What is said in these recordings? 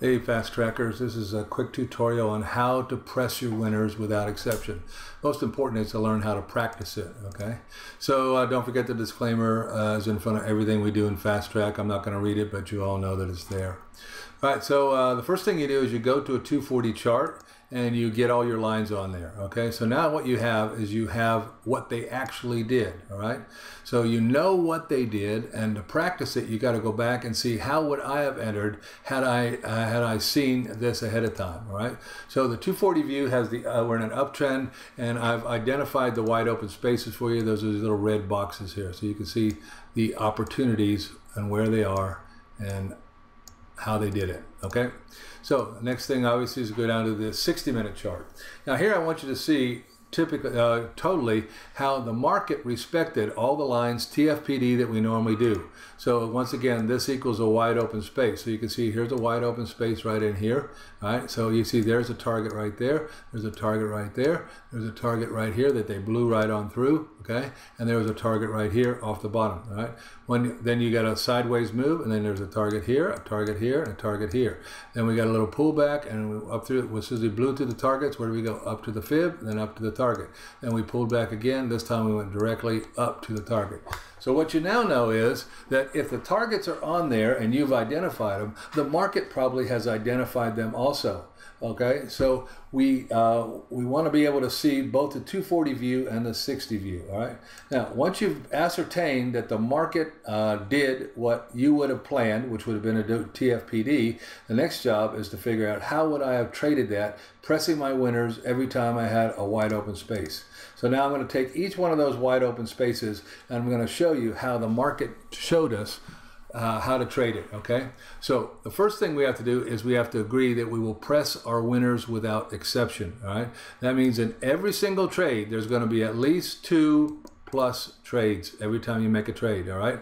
Hey fast trackers, this is a quick tutorial on how to press your winners without exception. Most important is to learn how to practice it, okay? So uh, don't forget the disclaimer uh, is in front of everything we do in fast track. I'm not going to read it, but you all know that it's there. All right, so uh, the first thing you do is you go to a 240 chart and you get all your lines on there. Okay, so now what you have is you have what they actually did. All right, so you know what they did, and to practice it, you got to go back and see how would I have entered had I uh, had I seen this ahead of time. All right, so the 240 view has the uh, we're in an uptrend, and I've identified the wide open spaces for you. Those are these little red boxes here, so you can see the opportunities and where they are and how they did it. Okay. So next thing obviously is to go down to the 60 minute chart. Now here I want you to see typically uh, totally how the market respected all the lines TFPD that we normally do. So once again, this equals a wide open space. So you can see here's a wide open space right in here. All right, so you see there's a target right there. There's a target right there. There's a target right here that they blew right on through. Okay, and there was a target right here off the bottom. All right, when then you got a sideways move, and then there's a target here, a target here, and a target here. Then we got a little pullback, and up through. As soon as we blew through the targets, where do we go? Up to the fib, then up to the target. Then we pulled back again. This time we went directly up to the target. So what you now know is that if the targets are on there and you've identified them, the market probably has identified them also. Okay, so we uh, we want to be able to see both the 240 view and the 60 view. All right. Now, once you've ascertained that the market uh, did what you would have planned, which would have been a TFPD, the next job is to figure out how would I have traded that, pressing my winners every time I had a wide open space. So now I'm going to take each one of those wide open spaces and I'm going to show you how the market showed us uh, how to trade it, okay? So the first thing we have to do is we have to agree that we will press our winners without exception, all right? That means in every single trade, there's gonna be at least two plus trades every time you make a trade, all right?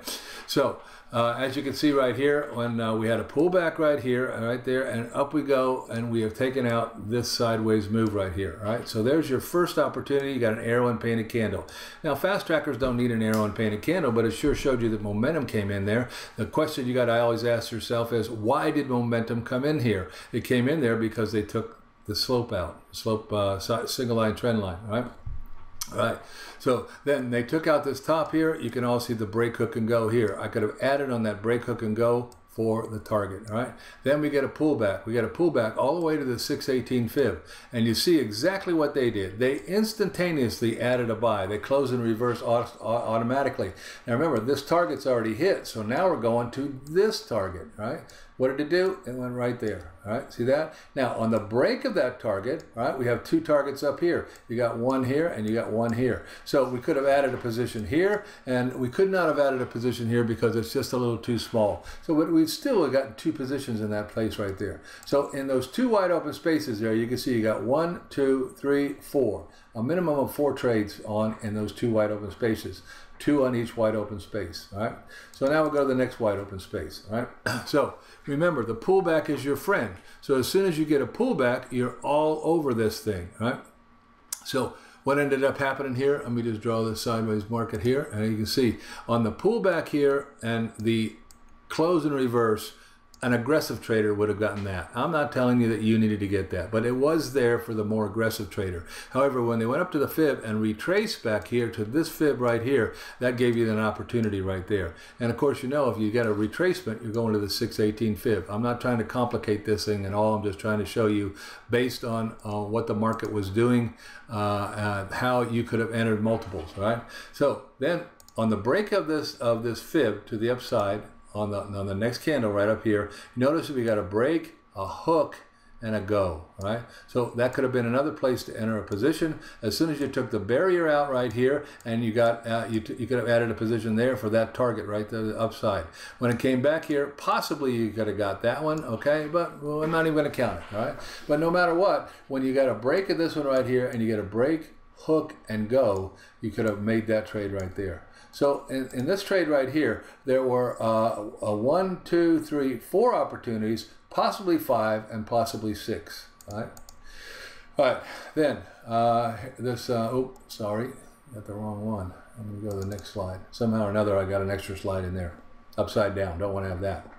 So uh, as you can see right here, when uh, we had a pullback right here, right there, and up we go, and we have taken out this sideways move right here, right? So there's your first opportunity. You got an arrow and painted candle. Now, fast trackers don't need an arrow and painted candle, but it sure showed you that momentum came in there. The question you got to always ask yourself is, why did momentum come in here? It came in there because they took the slope out, slope uh, single line trend line, right? Right. So then they took out this top here. You can all see the break hook and go here. I could have added on that break hook and go for the target, all right? Then we get a pullback. We get a pullback all the way to the 618 fib. And you see exactly what they did. They instantaneously added a buy. They closed in reverse automatically. Now remember, this target's already hit. So now we're going to this target, right? What did it do? It went right there. All right, see that? Now on the break of that target, right, we have two targets up here. You got one here and you got one here. So we could have added a position here and we could not have added a position here because it's just a little too small. So what we still have got two positions in that place right there. So in those two wide open spaces there, you can see you got one, two, three, four. A minimum of four trades on in those two wide open spaces two on each wide open space. All right. So now we'll go to the next wide open space. All right. So remember, the pullback is your friend. So as soon as you get a pullback, you're all over this thing. All right. So what ended up happening here? Let me just draw this sideways market here, and you can see on the pullback here and the close in reverse an aggressive trader would have gotten that. I'm not telling you that you needed to get that, but it was there for the more aggressive trader. However, when they went up to the fib and retraced back here to this fib right here, that gave you an opportunity right there. And of course, you know, if you get a retracement, you're going to the 618 fib. I'm not trying to complicate this thing at all. I'm just trying to show you based on uh, what the market was doing, uh, uh, how you could have entered multiples, right? So then on the break of this of this fib to the upside, on the, on the next candle right up here, notice we got a break, a hook, and a go, right? So that could have been another place to enter a position. As soon as you took the barrier out right here, and you got uh, you, you could have added a position there for that target right there, the upside. When it came back here, possibly you could have got that one, okay? But well, I'm not even going to count it, all right? But no matter what, when you got a break of this one right here, and you get a break, hook, and go, you could have made that trade right there. So in, in this trade right here, there were uh, a one, two, three, four opportunities, possibly five, and possibly six. All right. All right. Then uh, this. Uh, oh, sorry, got the wrong one. I'm to go to the next slide. Somehow or another, I got an extra slide in there, upside down. Don't want to have that.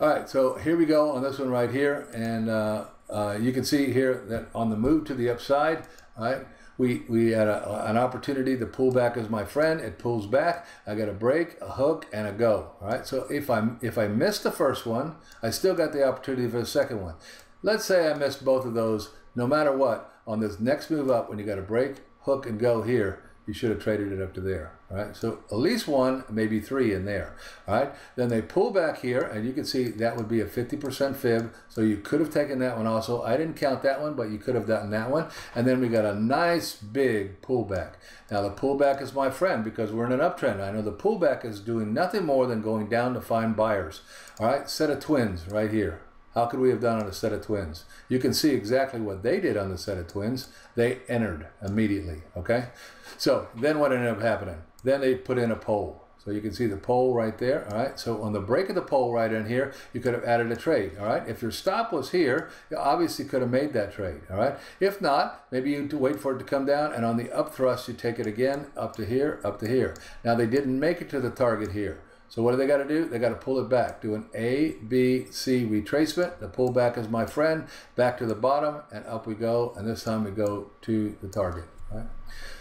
All right, so here we go on this one right here. And uh, uh, you can see here that on the move to the upside, all right, we, we had a, an opportunity. The pullback is my friend. It pulls back. I got a break, a hook, and a go. All right. So if I if I missed the first one, I still got the opportunity for the second one. Let's say I missed both of those. No matter what, on this next move up, when you got a break, hook, and go here, you should have traded it up to there. Right, so at least one, maybe three in there. All right, then they pull back here, and you can see that would be a 50% fib. So you could have taken that one also. I didn't count that one, but you could have done that one. And then we got a nice big pullback. Now the pullback is my friend because we're in an uptrend. I know the pullback is doing nothing more than going down to find buyers. All right, set of twins right here. How could we have done on a set of twins? You can see exactly what they did on the set of twins. They entered immediately, okay? So then what ended up happening? Then they put in a pole. So you can see the pole right there, all right? So on the break of the pole right in here, you could have added a trade, all right? If your stop was here, you obviously could have made that trade, all right? If not, maybe you wait for it to come down, and on the up thrust, you take it again, up to here, up to here. Now, they didn't make it to the target here. So what do they got to do? They got to pull it back. Do an A, B, C retracement. The pullback is my friend. Back to the bottom, and up we go. And this time we go to the target. Right?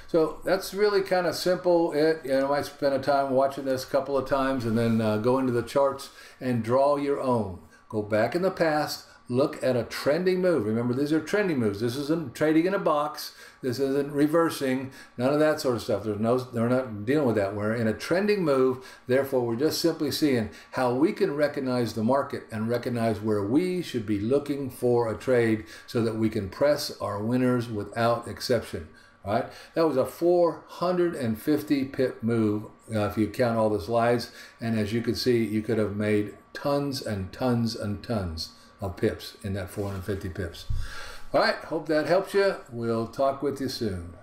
So that's really kind of simple. It you know, I might spend a time watching this a couple of times, and then uh, go into the charts and draw your own. Go back in the past, look at a trending move. Remember, these are trending moves. This isn't trading in a box. This isn't reversing. None of that sort of stuff. There's no, they're not dealing with that. We're in a trending move. Therefore, we're just simply seeing how we can recognize the market and recognize where we should be looking for a trade so that we can press our winners without exception. All right, that was a 450 pip move uh, if you count all the slides. And as you can see, you could have made tons and tons and tons of pips in that 450 pips. All right, hope that helps you. We'll talk with you soon.